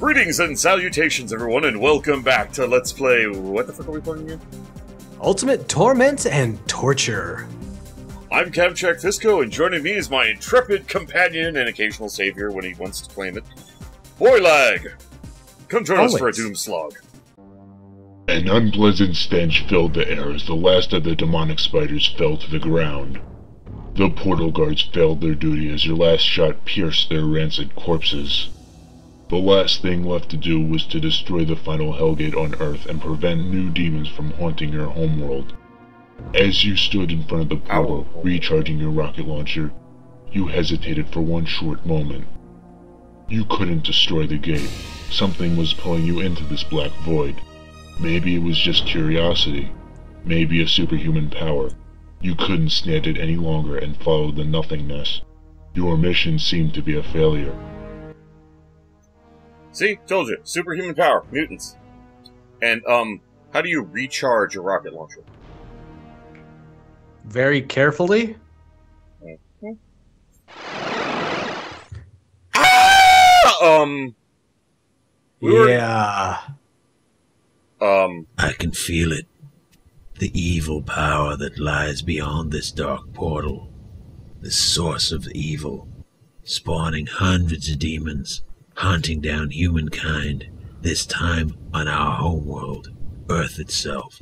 Greetings and salutations, everyone, and welcome back to Let's Play. What the fuck are we playing again? Ultimate Torment and Torture. I'm Kamchak Fisko, and joining me is my intrepid companion and occasional savior when he wants to claim it, Boylag. Come join us for a doom slog. An unpleasant stench filled the air as the last of the demonic spiders fell to the ground. The portal guards failed their duty as your last shot pierced their rancid corpses. The last thing left to do was to destroy the final Hellgate on Earth and prevent new demons from haunting your homeworld. As you stood in front of the portal, recharging your rocket launcher, you hesitated for one short moment. You couldn't destroy the gate. Something was pulling you into this black void. Maybe it was just curiosity. Maybe a superhuman power. You couldn't stand it any longer and followed the nothingness. Your mission seemed to be a failure. See? Told you. Superhuman power. Mutants. And, um, how do you recharge a rocket launcher? Very carefully. Um, We were- yeah. um, I can feel it. The evil power that lies beyond this dark portal. The source of evil. Spawning hundreds of demons, hunting down humankind, this time on our homeworld, Earth itself.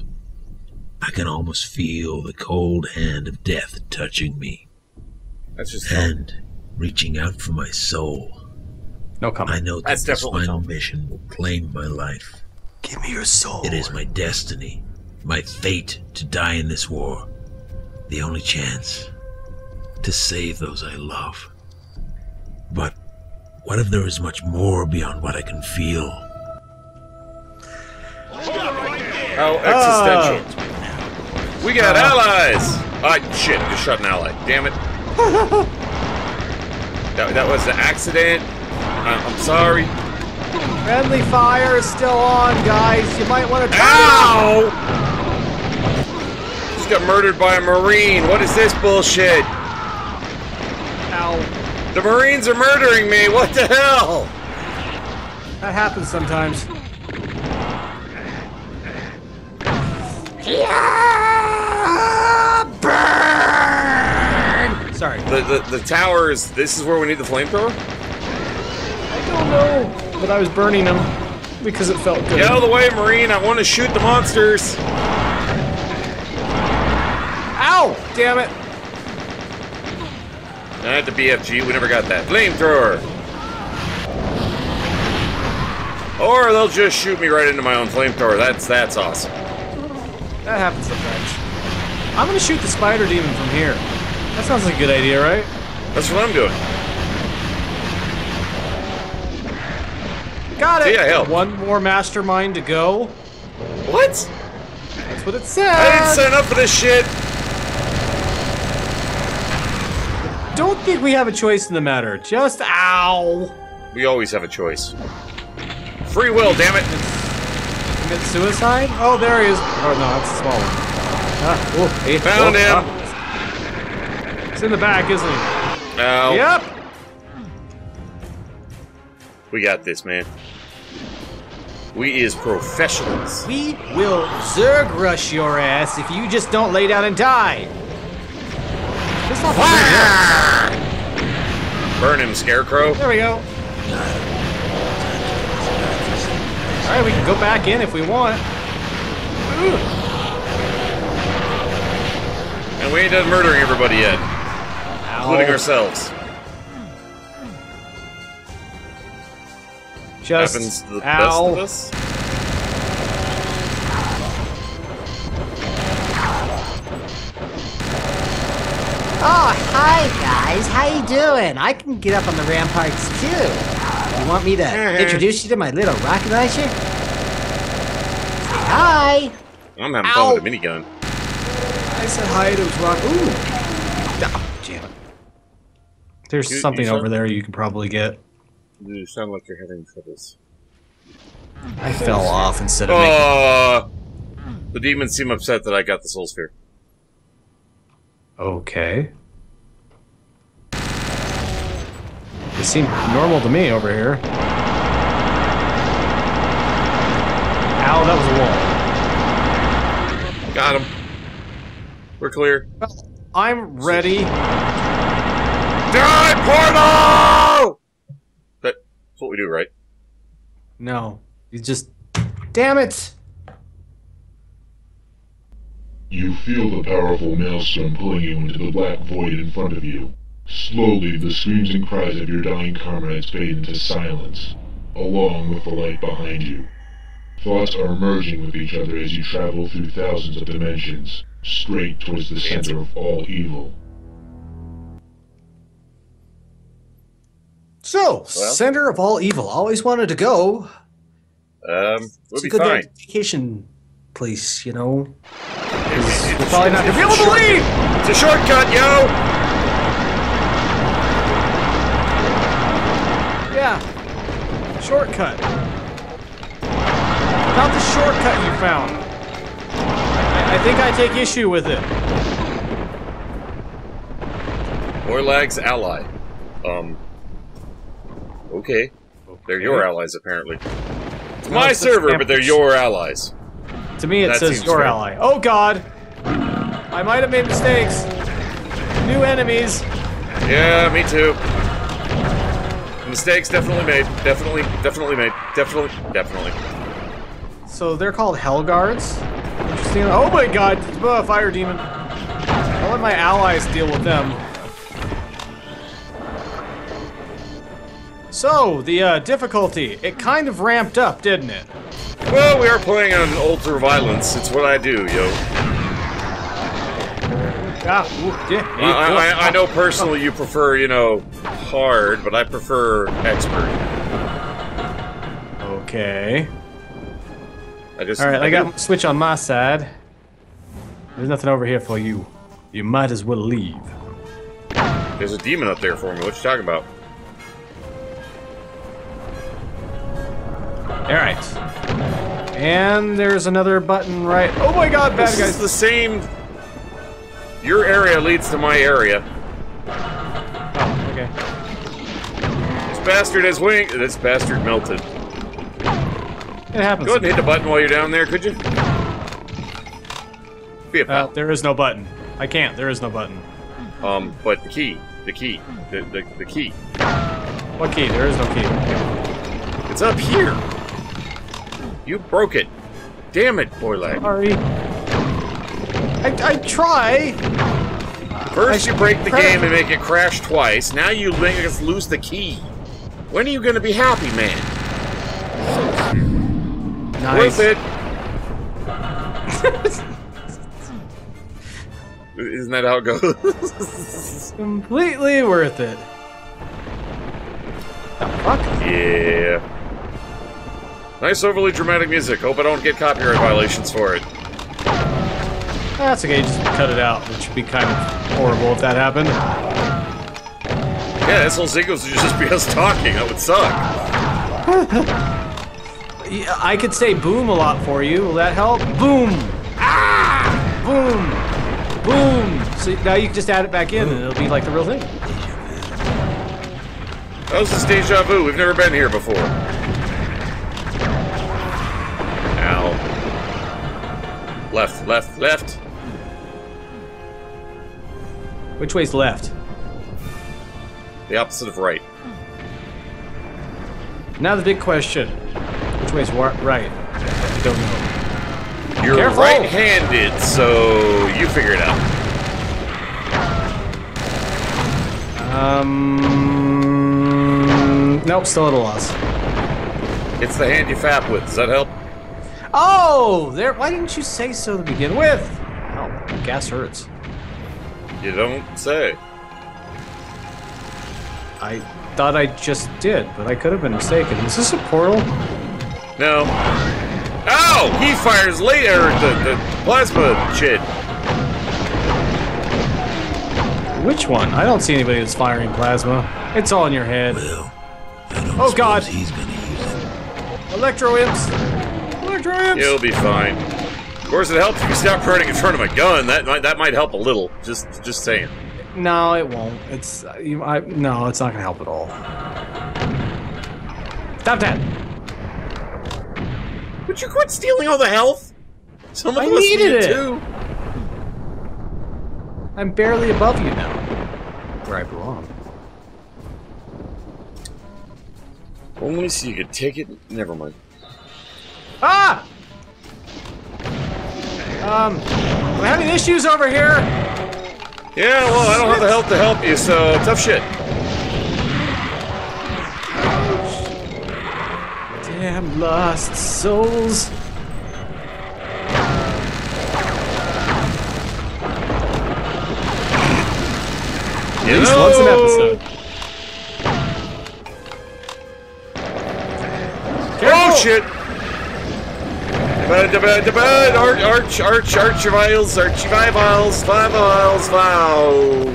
I can almost feel the cold hand of death touching me, that's just and reaching out for my soul. No comment. I comment. know that That's this definitely final Tom. mission will claim my life. Give me your soul. It is my destiny, my fate to die in this war. The only chance to save those I love. But what if there is much more beyond what I can feel? How existential. We got allies! Ah, shit, just shot an ally. Damn it. that, that was an accident. I, I'm sorry. Friendly fire is still on, guys. You might want to Ow! Just got murdered by a Marine. What is this bullshit? Ow. The Marines are murdering me. What the hell? That happens sometimes. Yeah! Burn! Sorry. The, the, the towers, this is where we need the flamethrower? I don't know, but I was burning them because it felt good. Get out of the way, Marine. I want to shoot the monsters. Ow! Damn it! Not the BFG. We never got that. Flamethrower. Or they'll just shoot me right into my own flamethrower. That's that's awesome. That happens sometimes. I'm gonna shoot the spider demon from here. That sounds like a good idea, right? That's what I'm doing. Got it. I. One more mastermind to go. What? That's what it said. I didn't sign up for this shit. Don't think we have a choice in the matter. Just ow. We always have a choice. Free will, damn it. Commit suicide? Oh, there he is. Oh no, that's a small one. Ah, oh, hey, Found oh, him. ah. It's in the back, isn't he? Now Yep. we got this, man. We is professionals. We will Zerg rush your ass if you just don't lay down and die. This not Burn him, Scarecrow. There we go. All right, we can go back in if we want. And we ain't done murdering everybody yet, including ourselves. Just Happens to the ow. best of us. Guys. How you doing? I can get up on the ramparts too. You want me to introduce you to my little rocket launcher? Say hi. I'm having fun with a minigun. I said hi to his rock. Ooh. Ah, damn it. There's You- you something saw- over there you can probably get. You sound like you're having troubles. I fell off instead of making. Uh, the demons seem upset that I got the soul sphere. Okay. It seemed normal to me over here. Ow, that was a wall. Got him. We're clear. I'm ready. Die, portal! That's what we do, right? No. You just. Damn it! You feel the powerful maelstrom pulling you into the black void in front of you. Slowly, the screams and cries of your dying comrades fade into silence, along with the light behind you. Thoughts are merging with each other as you travel through thousands of dimensions, straight towards the center of all evil. So, center of all evil. Always wanted to go. Um, It's we'll a be good fine. vacation place, you know. It's, We're probably not gonna be able to leave! It's a shortcut, yo! Yeah. Shortcut. Not the shortcut you found. I, I think I take issue with it. Orlag's ally. Um. Okay. They're your allies, apparently. It's No, my it's server, but they're your allies. To me, it That says your fair. ally. Oh God! I might have made mistakes. New enemies. Yeah, me too. Mistakes definitely made. Definitely, definitely made. Definitely, definitely. So they're called Hell Guards. Interesting. Oh my God! Fire demon. I'll let my allies deal with them. So the uh, difficulty, it kind of ramped up, didn't it? Well, we are playing on ultra violence. It's what I do, yo. Yeah. ooh, yeah. I, I, I know personally you prefer, you know, hard, but I prefer expert. Okay. I just. All right, I do. got switch on my side. There's nothing over here for you. You might as well leave. There's a demon up there for me. What you talking about? All right. And there's another button right. Oh my God, bad This is guys. the same. Your area leads to my area. Bastard has wing. This bastard melted. It happens. Go ahead and hit the button while you're down there, could you? Be a Uh, there is no button. I can't. There is no button. Um, but the key, the key, the, the, the key. What key? There is no key. It's up here. You broke it. Damn it, Boylag. Sorry. I, I try. First I- you break the Credit- game and make it crash twice. Now you make us lose the key. When are you gonna be happy, man? Nice. Worth it. Isn't that how it goes? Completely worth it. The fuck? yeah. Nice overly dramatic music. Hope I don't get copyright violations for it. That's okay. Just cut it out, which would be kind of horrible if that happened. Yeah, this whole sequence would just be us talking. That would suck. Yeah, I could say boom a lot for you. Will that help? Boom! Ah! Boom! Boom! So now you can just add it back in and it'll be like the real thing. That was this deja vu. We've never been here before. Ow. Left, left, left. Which way's left? The opposite of right. Now the big question. Which way's wa- right? I don't know. You're Careful! right-handed, so you figure it out. Um. Nope, still at a loss. It's the hand you fap with. Does that help? Oh, there. Why didn't you say so to begin with? Oh, gas hurts. You don't say. I thought I just did, but I could have been mistaken. Is this a portal? No. Ow! He fires later. The, the plasma shit. Which one? I don't see anybody that's firing plasma. It's all in your head. Well, I don't Oh, God. suppose he's gonna use it. Electro imps. Electro imps. You'll be fine. Of course, it helps if you stop running in front of a gun. That might that might help a little. Just just saying. No, it won't. It's uh, you, I, no, it's not gonna help at all. Stop that. Would you quit stealing all the health? Some of I us needed need it. too. I'm barely above you now. Where I belong. Well, let me see. You could take it. Never mind. Ah! Um, I'm having issues over here. Yeah, well, I don't have the help to help you, so tough shit. Damn lost souls. You At least know, once an episode. Oh shit! Arch, arch, arch, archiviles, archiviles, files, files.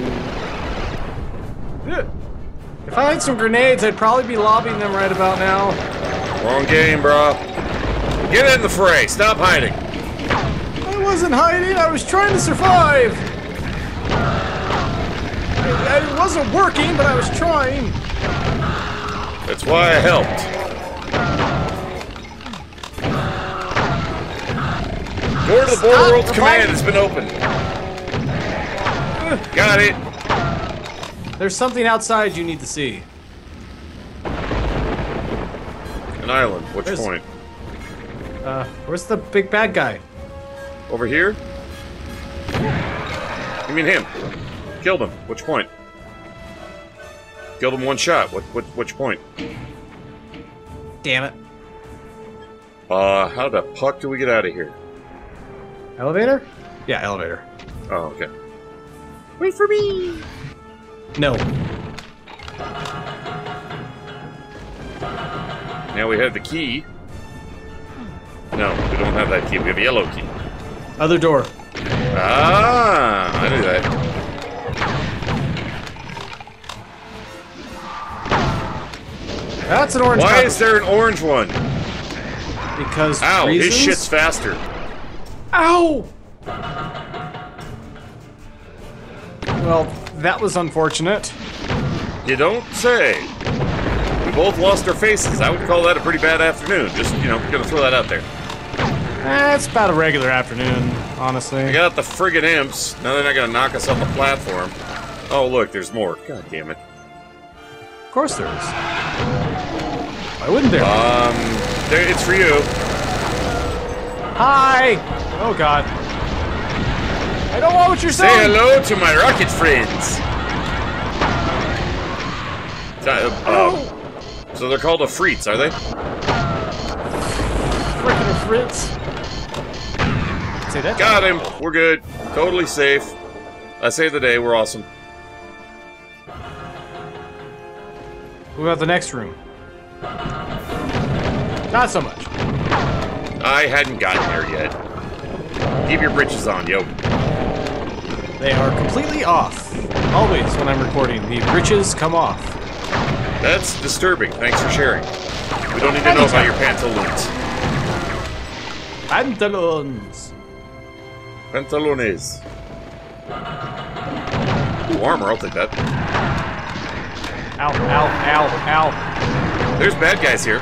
If I had some grenades, I'd probably be lobbing them right about now. Wrong game, bro. Get in the fray. Stop hiding. I wasn't hiding, I was trying to survive. It, it wasn't working, but I was trying. That's why I helped. Door to the Border Stop Worlds the Command has been opened. Got it. There's something outside you need to see. An island. Which Where's- point? Uh, where's the big bad guy? Over here? You mean him? Killed him. Which point? Killed him one shot. What? What? Which point? Damn it. Uh, how the fuck do we get out of here? Elevator? Yeah, elevator. Oh, okay. Wait for me. No. Now we have the key. No, we don't have that key. We have a yellow key. Other door. Ah, I knew that. That's an orange Why copper. is there an orange one? Because Ow, reasons? his shit's faster. Ow! Well, that was unfortunate. You don't say. We both lost our faces. I would call that a pretty bad afternoon. Just, you know, gonna throw that out there. Eh, it's about a regular afternoon, honestly. I got the friggin' imps. Now they're not gonna knock us off the platform. Oh, look, there's more. God damn it. Of course there is. Why wouldn't there? Um, there, it's for you. Hi! Oh god. I don't want what you're Say saying! Say hello to my rocket friends. Uh, uh, so they're called a Freets, are they? Frickin' Fritz. Say that. Got him. We're good. Totally safe. I saved the day. We're awesome. What about the next room? Not so much. I hadn't gotten there yet. Keep your britches on, yo. They are completely off. Always when I'm recording, the britches come off. That's disturbing. Thanks for sharing. We don't need to know about your pantaloons. Pantaloons. Pantalones. Ooh, armor. I'll take that. Ow, ow, ow, ow. There's bad guys here.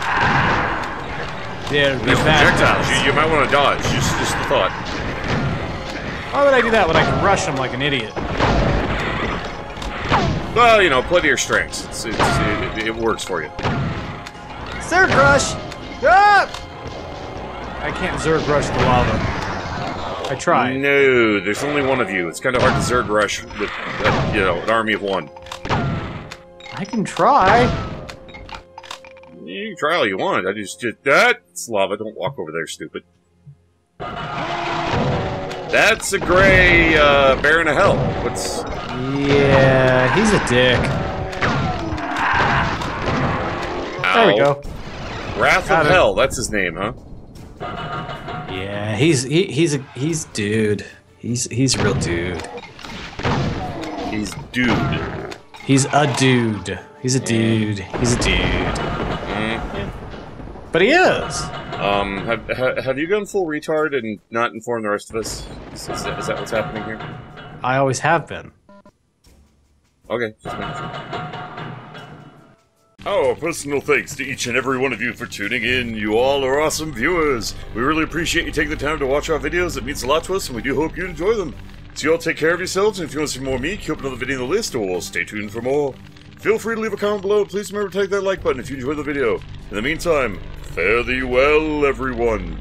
There, There's projectiles. You, you might want to dodge. Just, just a thought. Why would I do that when I can rush them like an idiot? Well, you know, play to your strengths. It's, it's, it, it works for you. Zerg rush! Ah! I can't Zerg rush the lava. I tried. No, there's only one of you. It's kind of hard to Zerg rush with, uh, you know, an army of one. I can try. You can try all you want. I just, just that's lava. Don't walk over there, stupid. That's a gray uh, Baron of Hell. What's Yeah, he's a dick. There we go. Wrath Got of it. Hell. That's his name, huh? Yeah, he's he, he's a he's dude. He's he's a real dude. He's dude. He's a dude. He's a dude. He's a dude. But he is. Um, have, ha, have you gone full retard and not informed the rest of us? Is, is that, is that what's happening here? I always have been. Okay, just making sure. Our personal thanks to each and every one of you for tuning in. You all are awesome viewers. We really appreciate you taking the time to watch our videos. It means a lot to us, and we do hope you enjoy them. So you all take care of yourselves, and if you want to see more of me, keep up another video on the list, or stay tuned for more. Feel free to leave a comment below. Please remember to click that like button if you enjoyed the video. In the meantime, fare thee well, everyone.